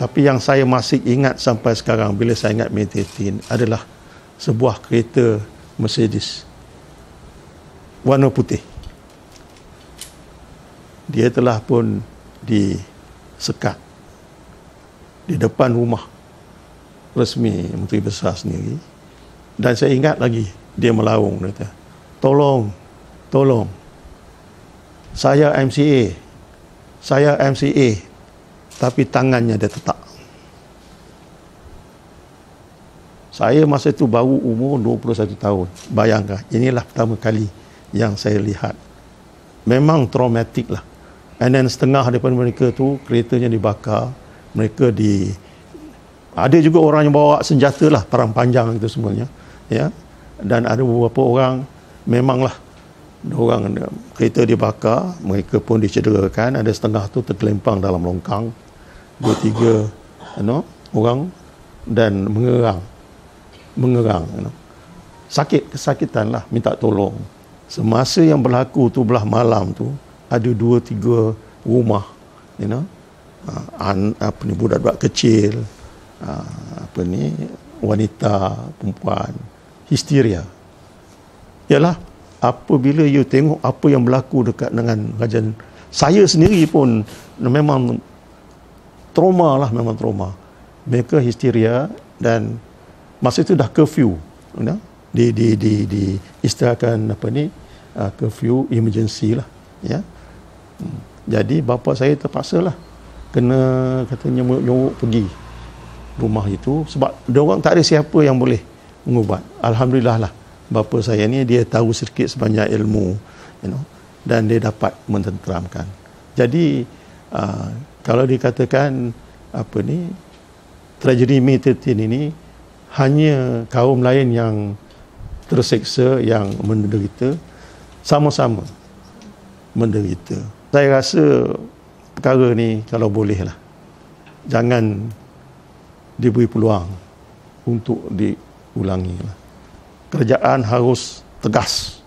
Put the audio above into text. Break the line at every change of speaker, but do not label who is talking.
Tapi yang saya masih ingat sampai sekarang bila saya ingat 13 adalah sebuah kereta Mercedes warna putih. Dia telah pun disekat di depan rumah resmi Menteri Besar sendiri. Dan saya ingat lagi dia melaung kata, "Tolong, tolong. Saya MCA. Saya MCA tapi tangannya dia tetap. Saya masa itu baru umur 21 tahun. Bayangkan, inilah pertama kali yang saya lihat. Memang traumatik lah. And then setengah daripada mereka tu keretanya dibakar. Mereka di... Ada juga orang yang bawa senjata lah, perang panjang itu semuanya. Ya. Dan ada beberapa orang memanglah orang kereta dibakar, mereka pun dicederakan, ada setengah tu terkelempang dalam longkang dua tiga you know, orang dan mengerang. Mengerang you know. sakit kesakitan lah minta tolong. Semasa yang berlaku tu belah malam tu ada dua tiga rumah you know. Uh, an, apa ni budak-budak kecil uh, apa ni wanita perempuan histeria. Ialah apabila you tengok apa yang berlaku dekat dengan kajian saya sendiri pun memang trauma lah memang trauma mereka histeria dan masa itu dah curfew ya? di di di di istilahkan apa ni uh, curfew emergency lah ya hmm. jadi bapa saya terpaksa lah kena katanya nyuruk pergi rumah itu sebab dia orang tak ada siapa yang boleh mengubat alhamdulillah lah bapa saya ni dia tahu sedikit sebanyak ilmu you know dan dia dapat mententeramkan jadi uh, kalau dikatakan apa ni tragedi May 13 ini hanya kaum lain yang terseksa yang menderita sama-sama menderita. Saya rasa perkara ni kalau boleh lah. Jangan diberi peluang untuk diulangi lah. kerajaan harus tegas